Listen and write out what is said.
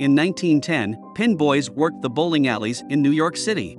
In 1910, Pin Boys worked the bowling alleys in New York City.